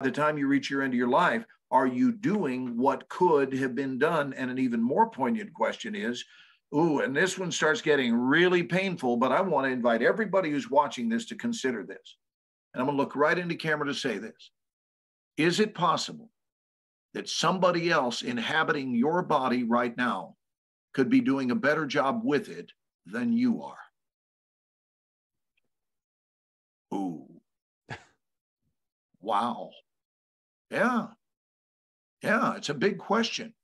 the time you reach your end of your life, are you doing what could have been done? And an even more poignant question is, ooh, and this one starts getting really painful, but I want to invite everybody who's watching this to consider this. And I'm going to look right into camera to say this. Is it possible that somebody else inhabiting your body right now could be doing a better job with it than you are? Ooh. wow. Yeah. Yeah, it's a big question.